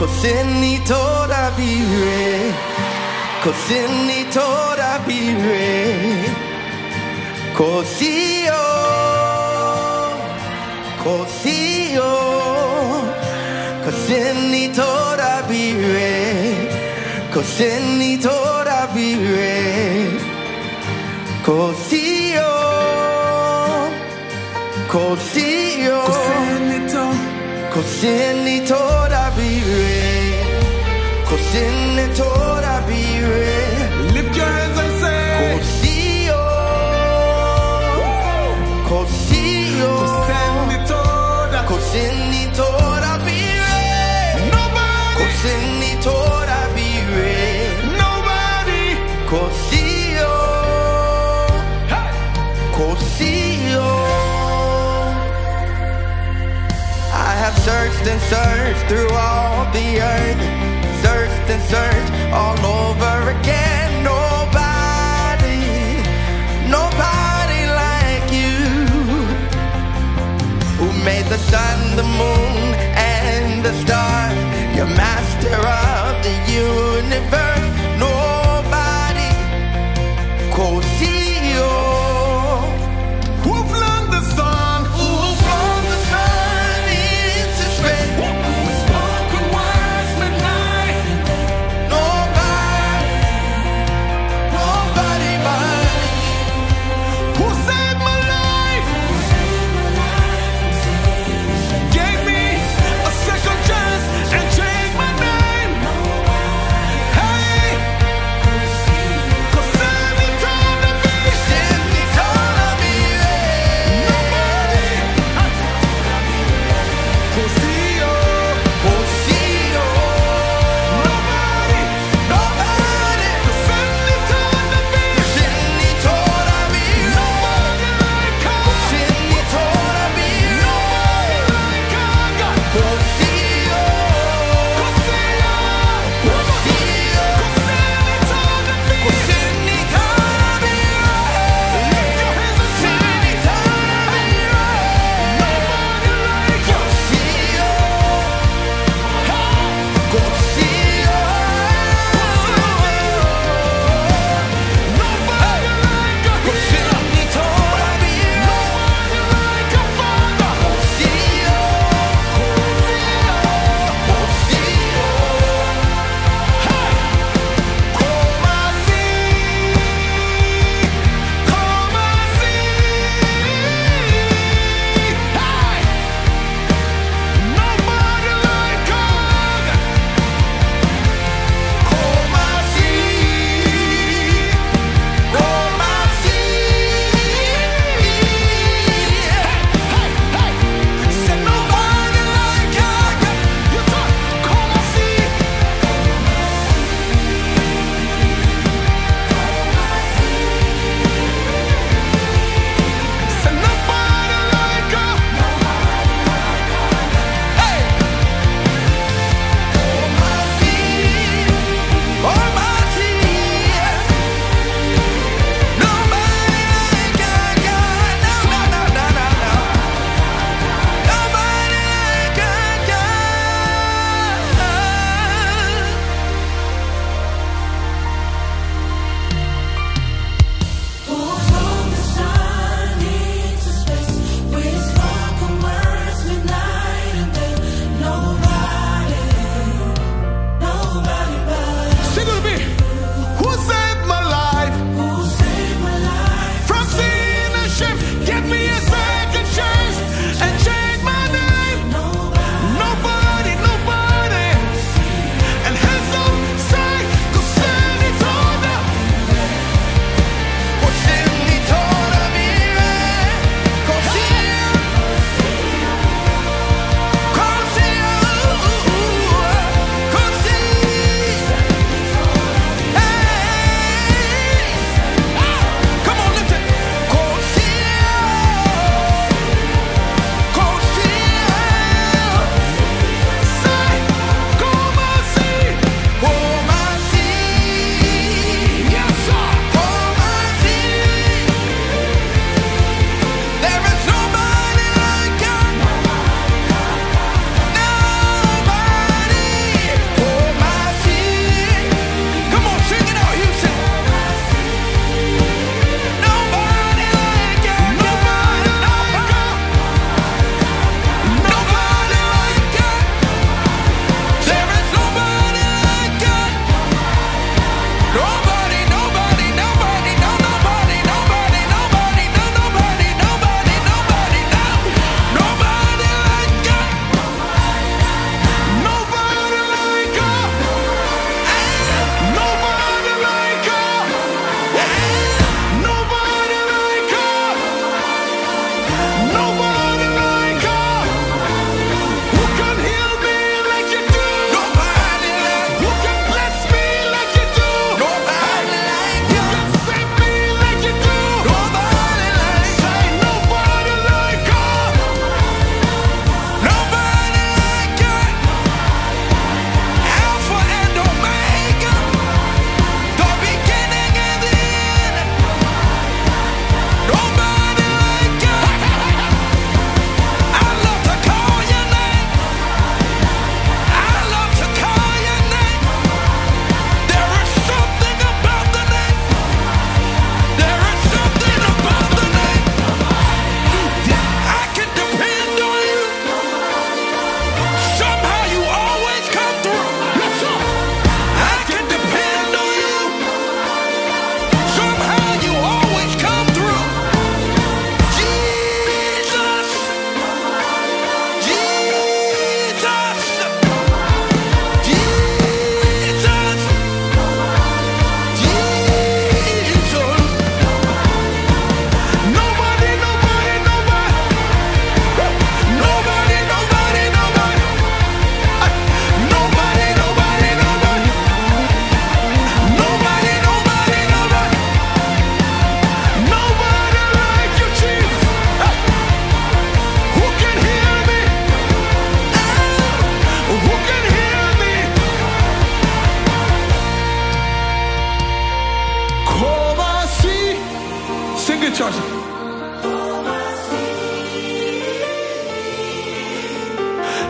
Kosi ni to dabire, kosi ni to dabire, kosi o, kosi o, kosi ni to dabire, kosi ni to dabire, kosi o, kosi o. Kosi ni I have searched and searched through all the earth, searched and searched all over again. Nobody, nobody like you, who made the sun, the moon, and the stars.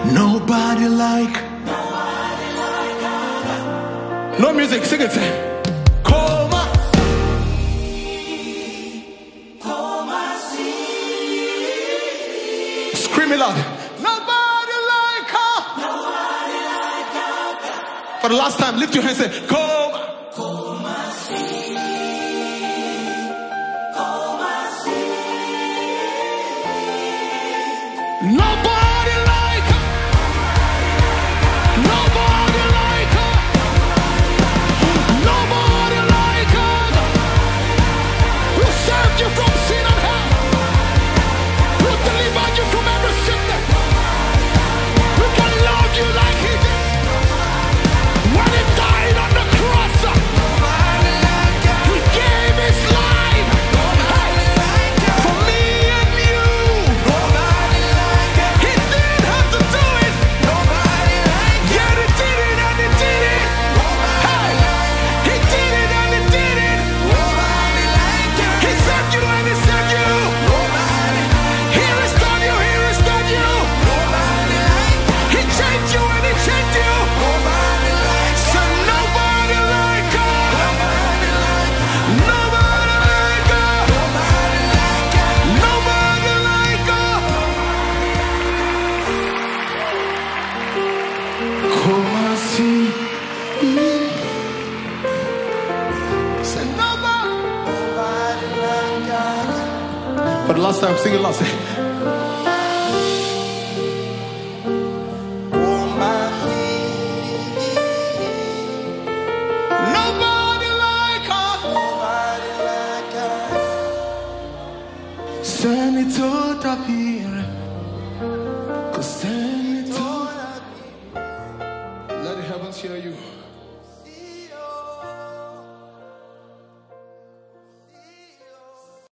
Nobody like. No music, sing it. Coma. Coma. Scream it loud. Nobody like her. Nobody like her. For the last time, lift your hands and say, come. But last time, sing it last. Send it to the people.